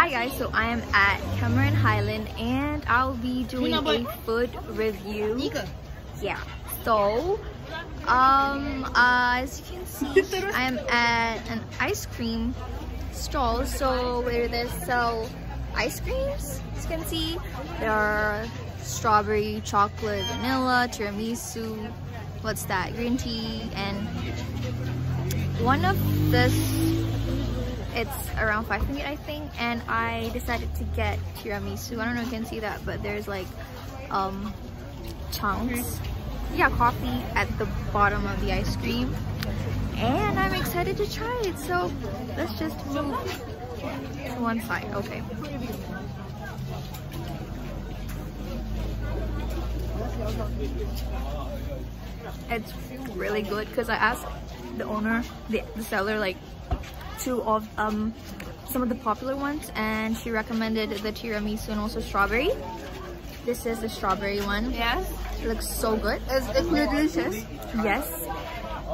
Hi guys, so I am at Cameron Highland and I'll be doing a food review. Yeah, so um, uh, as you can see, I am at an ice cream stall. So where they sell ice creams, as you can see, there are strawberry, chocolate, vanilla, tiramisu, what's that, green tea, and one of this it's around 5 ringgit I think and I decided to get tiramisu. I don't know if you can see that but there's like um chunks. Yeah coffee at the bottom of the ice cream. And I'm excited to try it so let's just move to one side. Okay. It's really good because I asked the owner the, the seller like two of um, some of the popular ones and she recommended the tiramisu and also strawberry. This is the strawberry one. Yes. It looks so good. It's, it's delicious. Yes.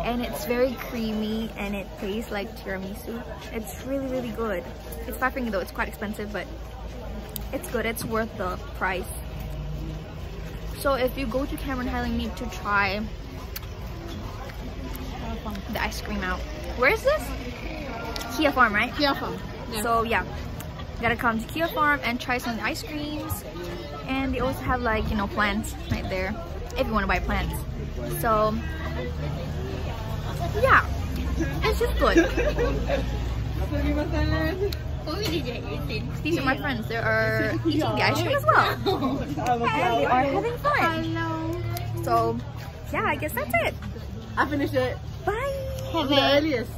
And it's very creamy and it tastes like tiramisu. It's really, really good. It's 5 ringgit though. It's quite expensive, but it's good. It's worth the price. So if you go to Cameron Highland, you need to try the ice cream out. Where is this? Kea Farm, right? Kea Farm. Yeah. So yeah, gotta come to Kea Farm and try some ice creams. And they also have like, you know, plants right there if you want to buy plants. So yeah, it's just good. These are my friends. They are eating the ice cream as well. And they are having fun. So yeah, I guess that's it. I finished it. Bye. The earliest.